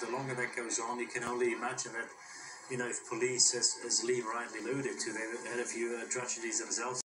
the longer that goes on, you can only imagine that, you know, if police, as, as Lee rightly alluded to, they had a few uh, tragedies themselves.